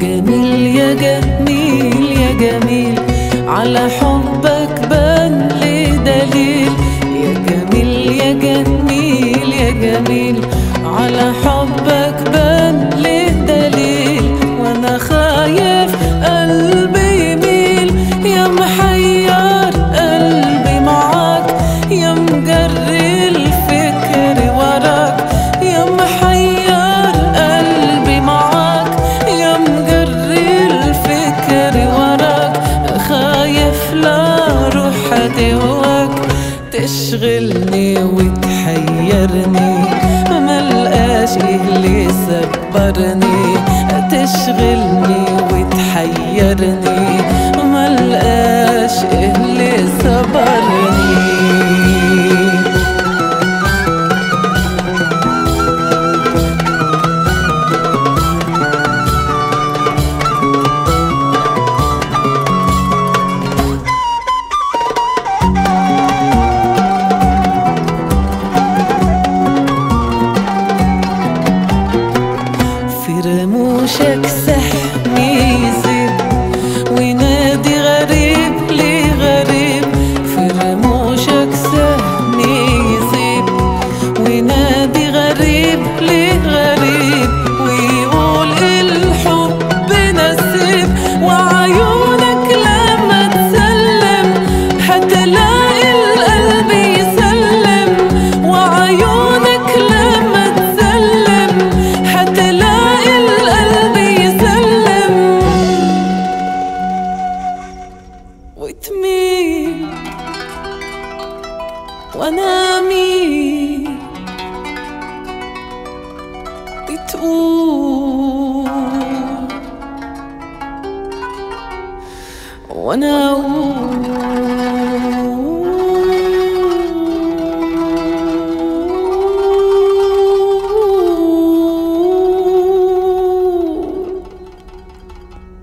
جميل يا جميل يا جميل. على حب تشغلني وتحيرني. ملقاش اللي سبرني تشغلني وتحيرني. يسحني يزيد وينادي غريب وأنامي بتقول وأنا أقول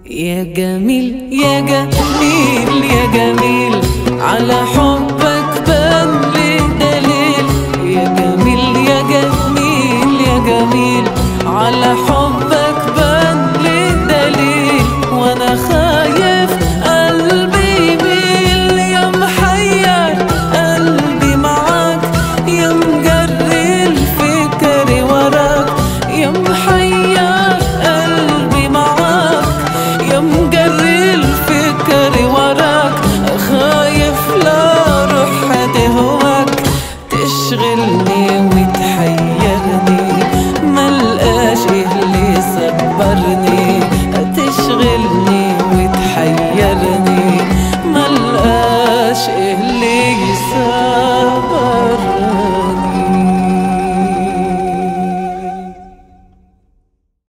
يا جميل يا جميل يا جميل على حبك.